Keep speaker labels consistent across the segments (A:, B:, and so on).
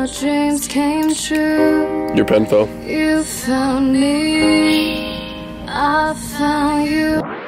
A: our dreams came true.
B: Your pen fell.
A: You found me, I found you.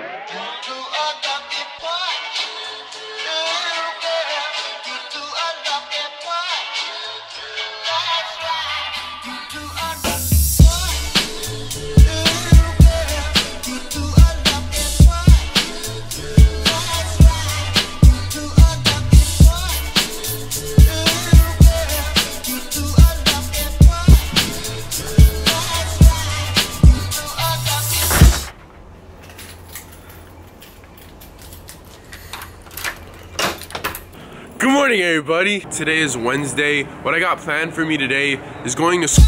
B: Morning, everybody. Today is Wednesday. What I got planned for me today is going to school.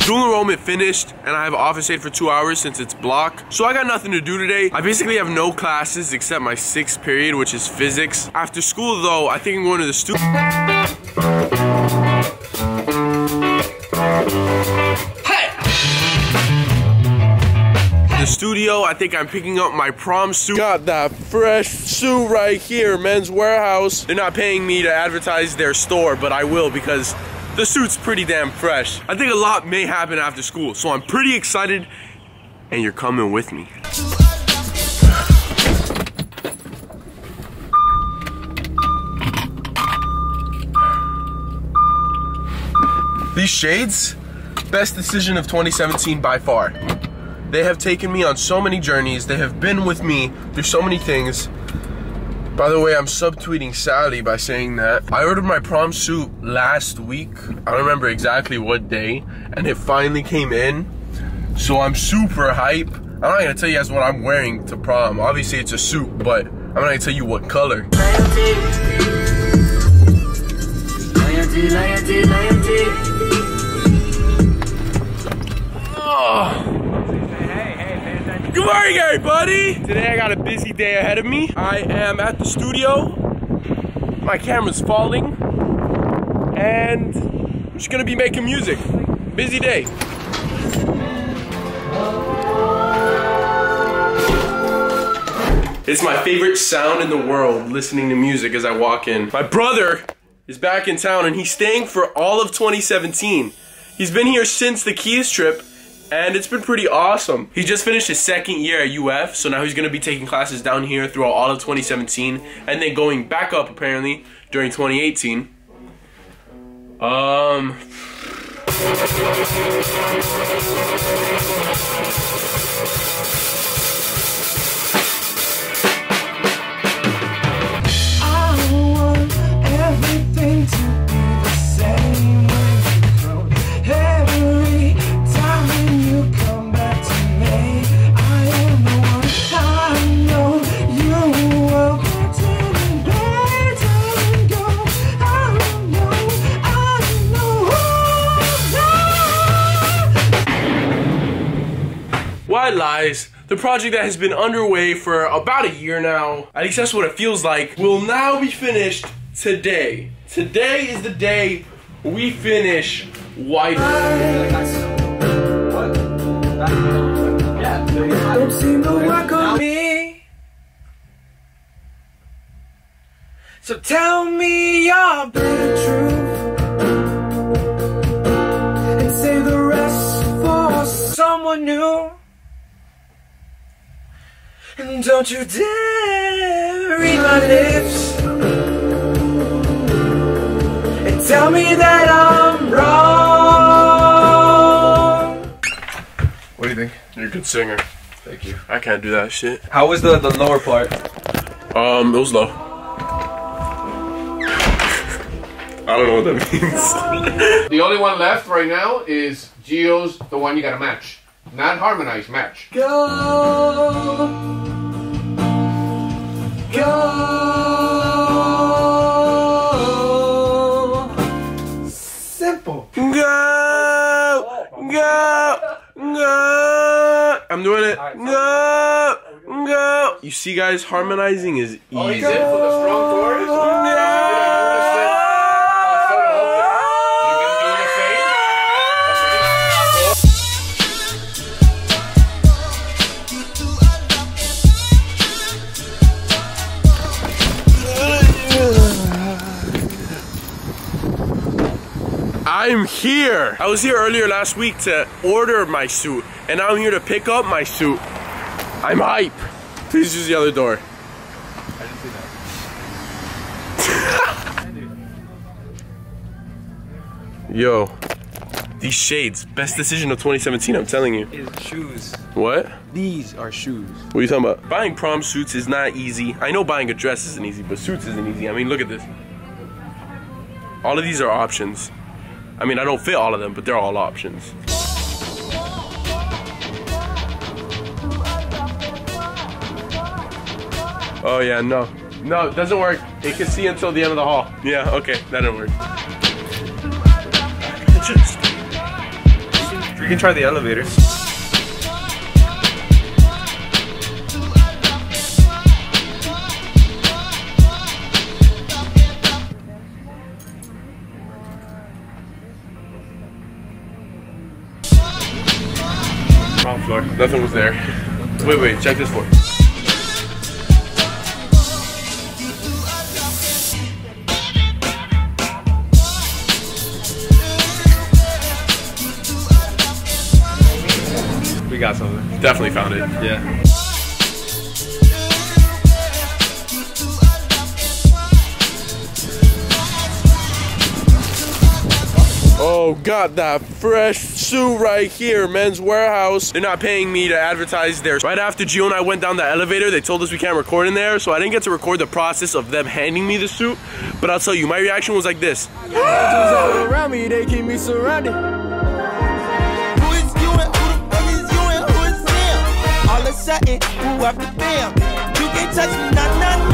B: School enrollment finished and I have office aid for two hours since it's block. So I got nothing to do today. I basically have no classes except my sixth period, which is physics. After school though, I think I'm going to the student. Studio. I think I'm picking up my prom suit. Got that fresh suit right here, Men's Wearhouse. They're not paying me to advertise their store, but I will because the suit's pretty damn fresh. I think a lot may happen after school, so I'm pretty excited and you're coming with me. These shades, best decision of 2017 by far. They have taken me on so many journeys. They have been with me through so many things. By the way, I'm subtweeting Sally by saying that. I ordered my prom suit last week. I don't remember exactly what day, and it finally came in. So I'm super hype. I'm not gonna tell you guys what I'm wearing to prom. Obviously, it's a suit, but I'm not gonna tell you what color.
C: Loyalty. Loyalty, loyalty, loyalty.
B: Morning, everybody! Today I got a busy day ahead of me. I am at the studio. My camera's falling. And I'm just gonna be making music. Busy day. It's my favorite sound in the world, listening to music as I walk in. My brother is back in town and he's staying for all of 2017. He's been here since the Keys trip and it's been pretty awesome. He just finished his second year at UF, so now he's gonna be taking classes down here throughout all of 2017, and then going back up apparently during 2018. Um. White Lies, the project that has been underway for about a year now, at least that's what it feels like, will now be finished today. Today is the day we finish White.
D: So tell me your bitter truth and save the rest for someone new. And don't you dare read my lips and tell me that I'm wrong.
B: What do you think? You're a good singer. Thank you. I can't do that shit.
E: How was the, the lower part?
B: Um, it was low. I don't know what that means.
F: The only one left right now is Geo's the one you gotta match. Not harmonize, match.
D: Go, go. Simple.
B: go, go, go. I'm doing it. Go, go. You see, guys, harmonizing is easy.
F: Oh,
B: I'm here. I was here earlier last week to order my suit, and now I'm here to pick up my suit. I'm hype. Please use the other door. I didn't see that. Yo, these shades, best decision of 2017. I'm telling you.
E: Is shoes.
B: What?
E: These are shoes.
B: What are you talking about? Buying prom suits is not easy. I know buying a dress isn't easy, but suits isn't easy. I mean, look at this. All of these are options. I mean, I don't fit all of them, but they're all options. Oh yeah, no. No, it doesn't work. It can see until the end of the hall. Yeah, okay, that didn't work.
E: You can try the elevator.
B: Nothing was there. Wait, wait, check this floor.
E: We got something.
B: Definitely found it.
E: Yeah.
B: Oh, got that fresh right here, Men's Wearhouse. They're not paying me to advertise there. Right after Geo and I went down the elevator, they told us we can't record in there, so I didn't get to record the process of them handing me the suit. But I'll tell you, my reaction was like this.
G: around me, they keep me surrounded.
H: All of a sudden, who? You can't touch me,